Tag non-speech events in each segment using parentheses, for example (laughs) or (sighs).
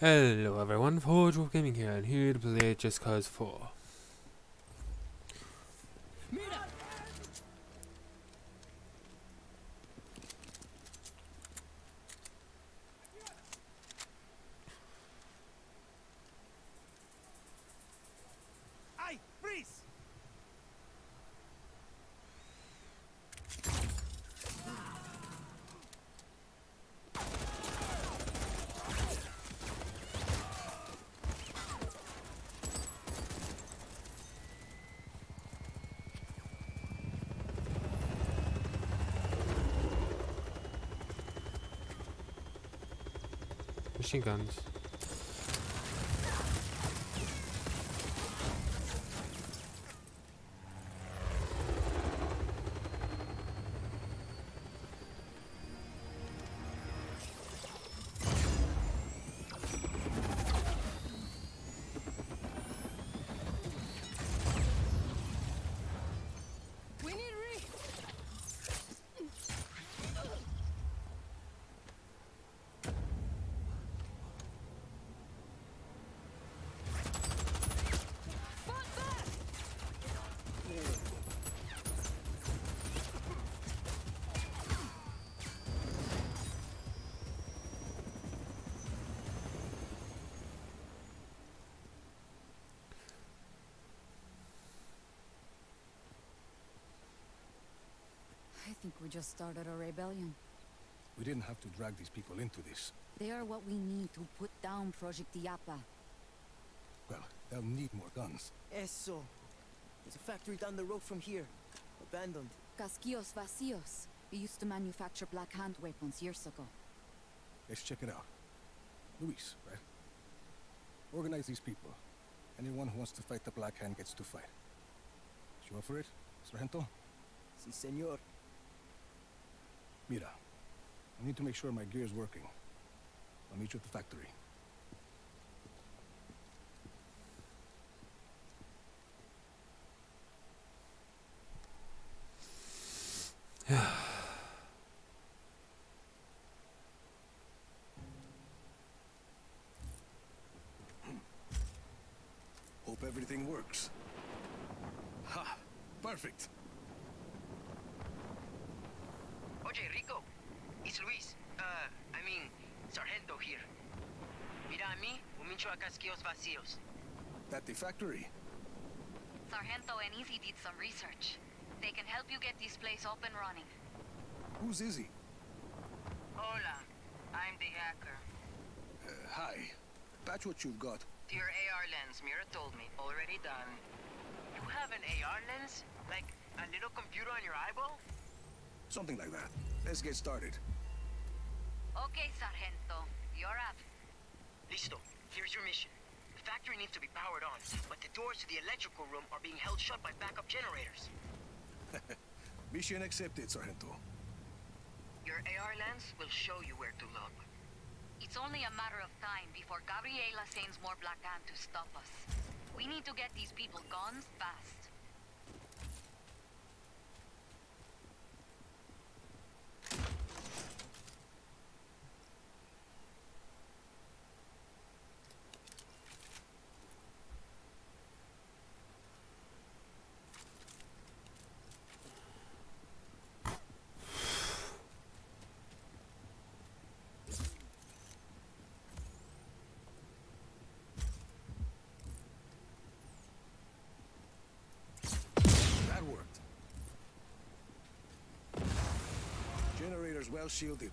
Hello everyone, Forge Wolf Gaming here, and here to play Just Cause 4. Machine guns. We just started a rebellion. We didn't have to drag these people into this. They are what we need to put down Project Illapa. Well, they'll need more guns. Eso. There's a factory down the road from here. Abandoned. Casquillos Vacios. We used to manufacture black hand weapons years ago. Let's check it out. Luis, right? Organize these people. Anyone who wants to fight the Black Hand gets to fight. You up for it, Sargento? Si, senor. Mira, I need to make sure my gear is working. I'll meet you at the factory. (sighs) Hope everything works. Ha! Perfect! Oye, Rico, it's Luis. Uh, I mean, Sargento here. Mira a mí, un mincho a casquillos vacíos. At the factory. Sargento and Izzy did some research. They can help you get this place up and running. Who's Izzy? Hola, I'm the hacker. Uh, hi. Patch what you've got. Your AR lens, Mira told me. Already done. You have an AR lens? Like a little computer on your eyeball? Something like that. Let's get started. Okay, Sargento. You're up. Listo. Here's your mission. The factory needs to be powered on, but the doors to the electrical room are being held shut by backup generators. (laughs) Mission accepted, Sargento. Your AR lens will show you where to look. It's only a matter of time before Gabriela sends more Black Hand to stop us. We need to get these people guns fast. That worked. Generator's well shielded.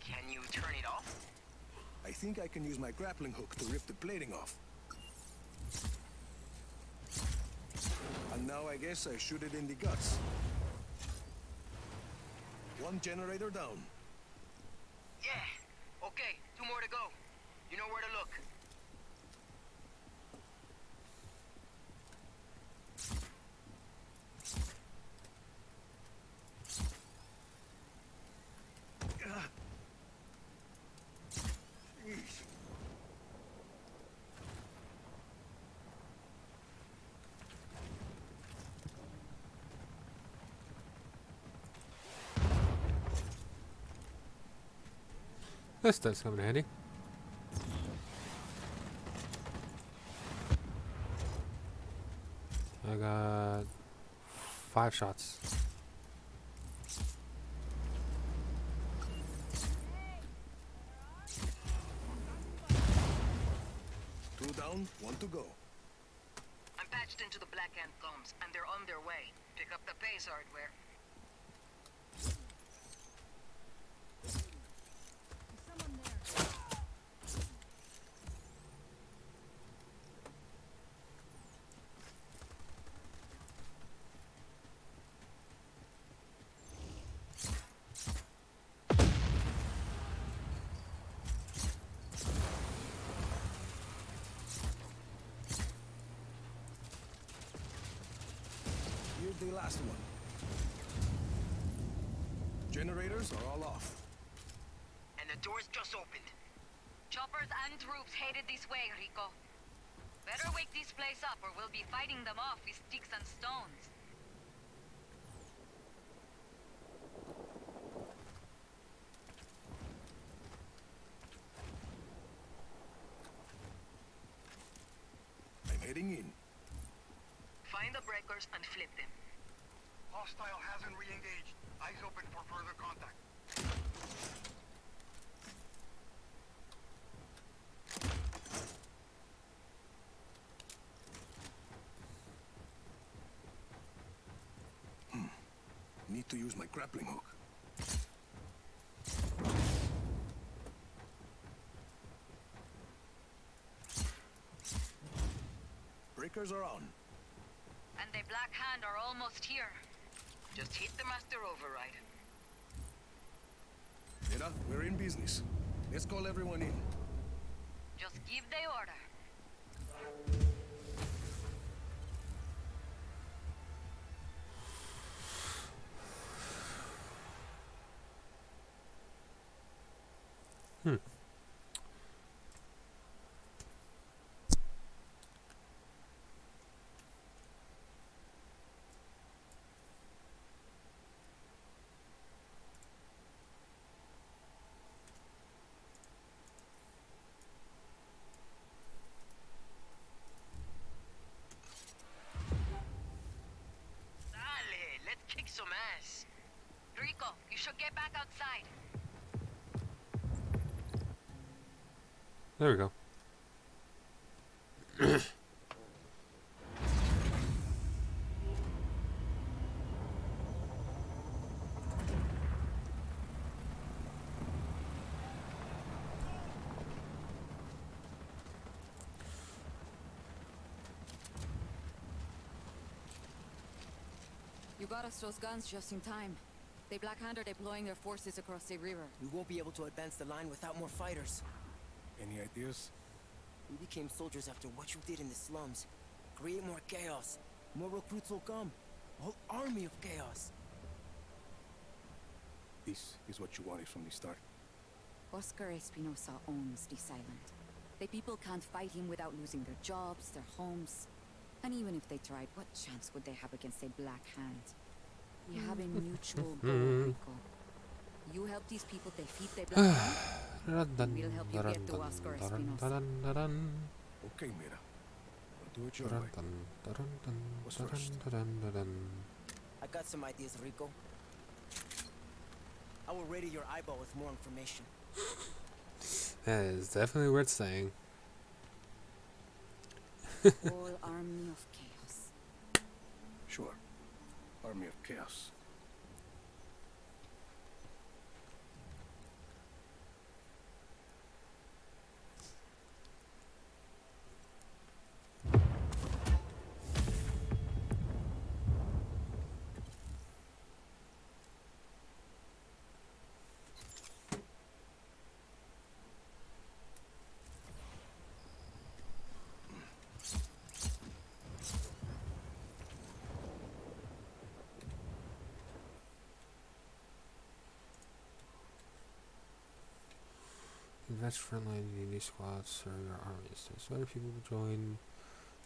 Can you turn it off? I think I can use my grappling hook to rip the plating off. And now I guess I shoot it in the guts. One generator down. This does come in handy. I got five shots. Two down, one to go. I'm patched into the Black Hand comms, and they're on their way. Pick up the base hardware. Last one. Generators are all off. And the door's just opened. Choppers and troops headed this way, Rico. Better wake this place up or we'll be fighting them off with sticks and stones. I'm heading in. Find the breakers and flip them. Hostile hasn't re-engaged. Eyes open for further contact. Need to use my grappling hook. Breakers are on. And the Black Hand are almost here. Just hit the master override. Mira, we're in business. Let's call everyone in. Just give the order. Dale, let's kick some ass. Rico, you should get back outside. There we go. You got us those guns just in time. They Black Hand are deploying their forces across the river. We won't be able to advance the line without more fighters. Any ideas? We became soldiers after what you did in the slums. Create more chaos. More recruits will come. A whole army of chaos. This is what you wanted from the start. Oscar Espinosa owns this island. The people can't fight him without losing their jobs, their homes. And even if they tried, what chance would they have against a Black Hand? We have a (laughs) mutual (laughs) goal, Rico. You help these people defeat the Black Hand. We'll help you get to Oscar Espinosa. Okay, Mira. We'll do it your way. What's first? I got some ideas, Rico. I will ready your eyeball with more information. (gasps) That is definitely worth saying. Whole army of chaos. Sure. Army of Chaos. Invest frontline unity squads or your armies. There's better people join.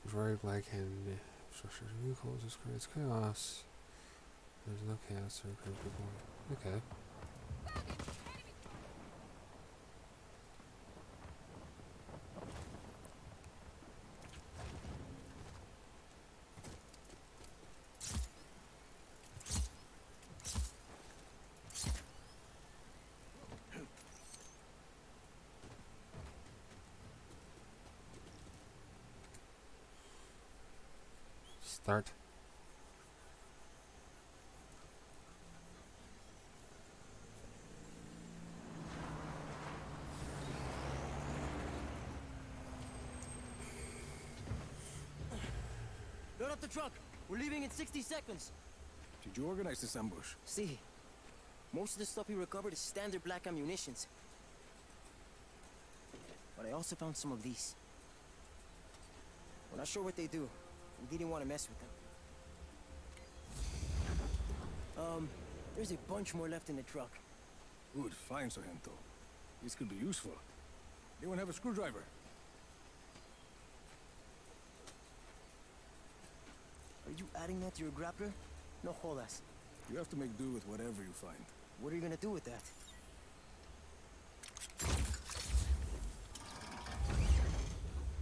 Majority black hand structure vehicles this creates chaos. There's no chaos or create people. Okay. Start. Load up the truck. We're leaving in 60 seconds. Did you organize this ambush? See, most of the stuff we recovered is standard black ammunitions. But I also found some of these. We're not sure what they do. We didn't want to mess with them. Um, there's a bunch more left in the truck. Good, fine, Sargento. This could be useful. Anyone have a screwdriver? Are you adding that to your grappler? No jodas. You have to make do with whatever you find. What are you gonna do with that?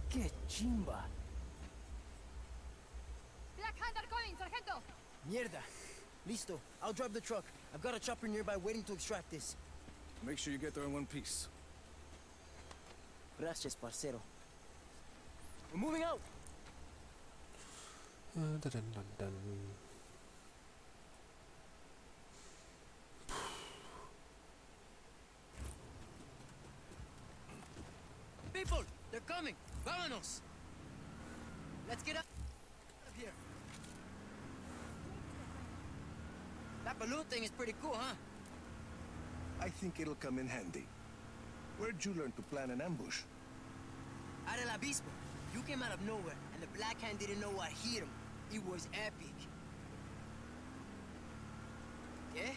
Que chimba! Black Hand are coming, Sargento! Mierda! Listo. I'll drive the truck. I've got a chopper nearby waiting to extract this. Make sure you get there in one piece. Gracias, parcero. We're moving out! Uh, dun, dun, dun, dun. People! They're coming! Vámonos! Let's get out of here! That balloon thing is pretty cool, huh? I think it'll come in handy. Where'd you learn to plan an ambush? Out of la Bispo. You came out of nowhere, and the Black Hand didn't know what hit him. It was epic. Yeah?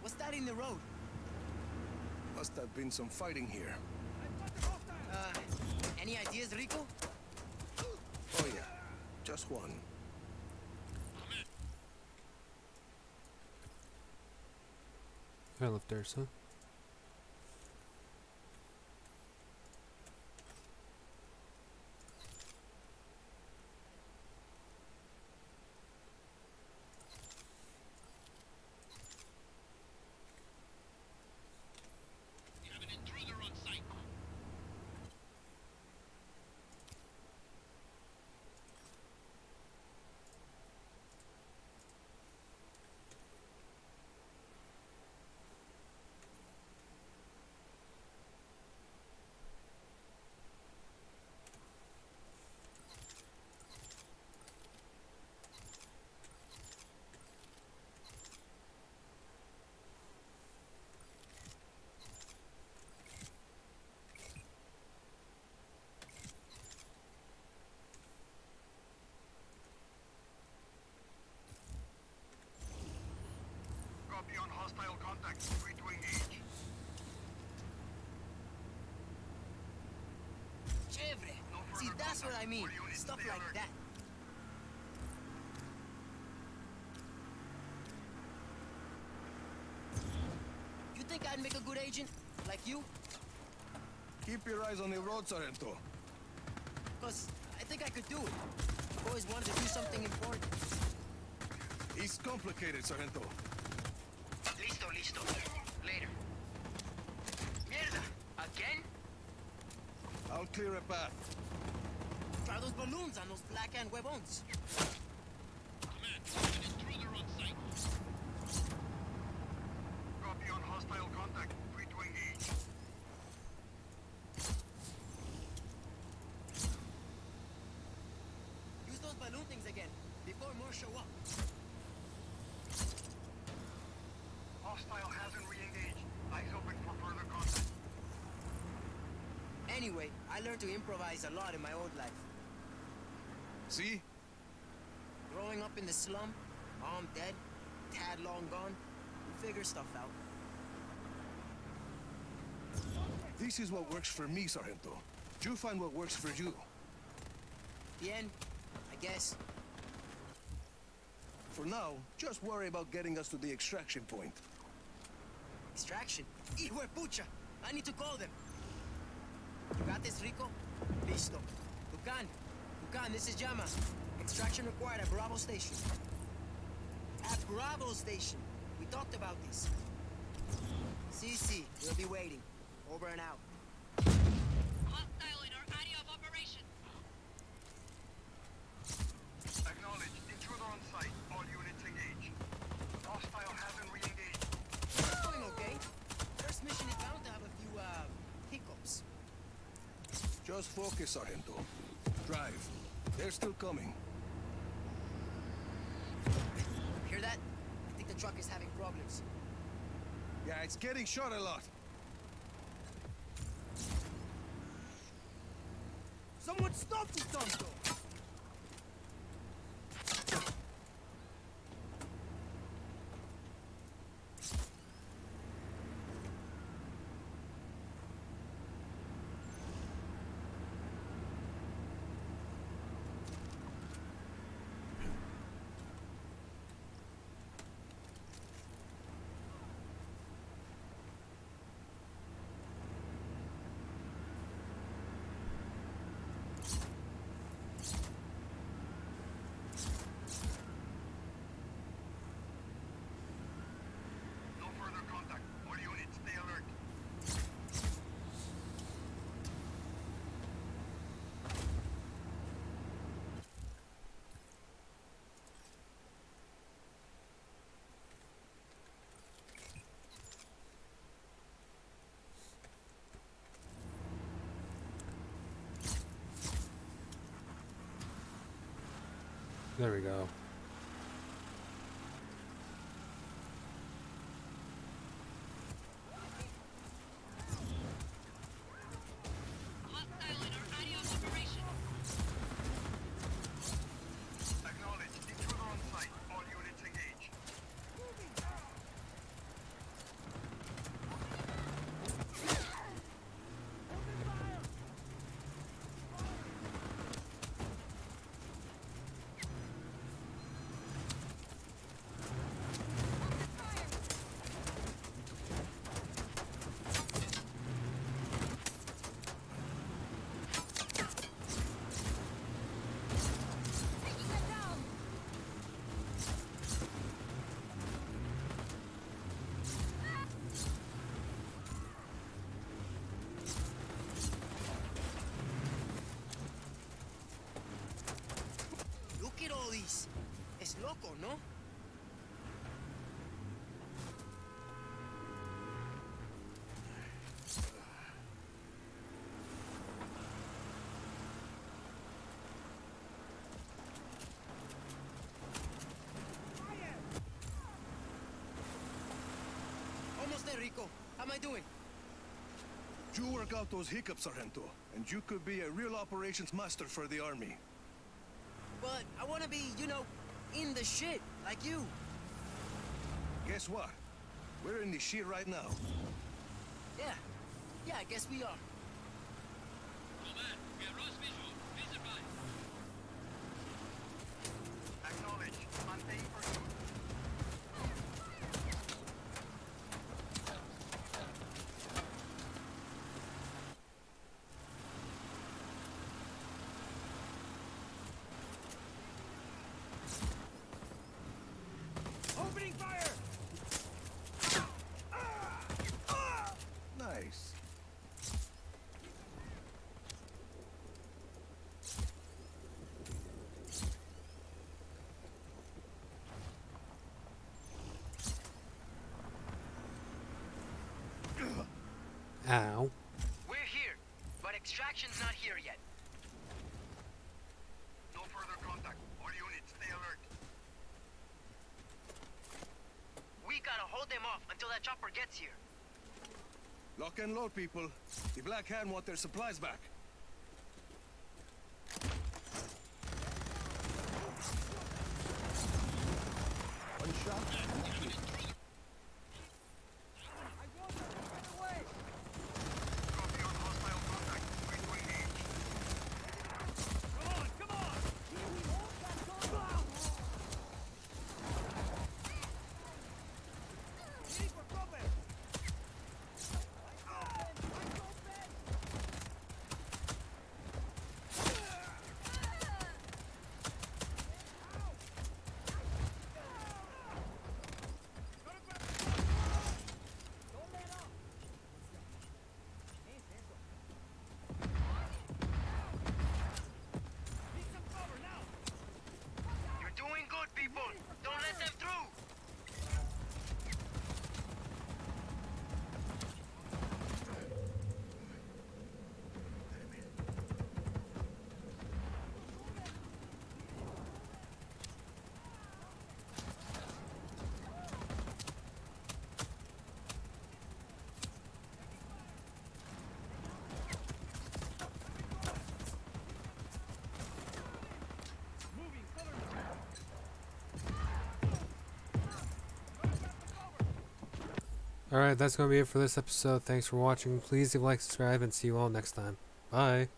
What's that in the road? Must have been some fighting here. Uh, any ideas, Rico? Oh yeah, just one. I left there, son. Copy on hostile contact. Free to engage. Chévere. No See, further that's what. I mean. Stuff like that. You think I'd make a good agent? Like you? Keep your eyes on the road, Sargento. Because I think I could do it. I've always wanted to do something important. It's complicated, Sargento. Listo, listo. Later. Mierda! Again? I'll clear a path. Try those balloons on those black hand huevons. Copy on hostile contact. Free to engage. Use those balloon things again, before more show up. Hostile hasn't re-engaged. Eyes open for further contact. Anyway, I learned to improvise a lot in my old life. See? Growing up in the slum, mom dead, dad long gone, you figure stuff out. This is what works for me, Sargento. You find what works for you. Bien, I guess. For now, just worry about getting us to the extraction point. Extraction. Hijo pucha! I need to call them. You got this, Rico? Listo. Tucan. Tucan, this is Llama. Extraction required at Bravo Station. At Bravo Station. We talked about this. CC, we'll be waiting. Over and out. Still coming. Hear that? I think the truck is having problems. Yeah, it's getting shot a lot. Someone stop this tonto! There we go. Loco, ¿no? Almost there, Rico. How am I doing? You work out those hiccups, Sargento, and you could be a real operations master for the army. But I want to be, you know, in the shit, like you. Guess what? We're in the shit right now. Yeah. Yeah, I guess we are. Acknowledge. Extraction's not here yet. No further contact. All units, stay alert. We gotta hold them off until that chopper gets here. Lock and load, people. The Black Hand want their supplies back. Alright, that's going to be it for this episode. Thanks for watching. Please leave a like, subscribe, and see you all next time. Bye.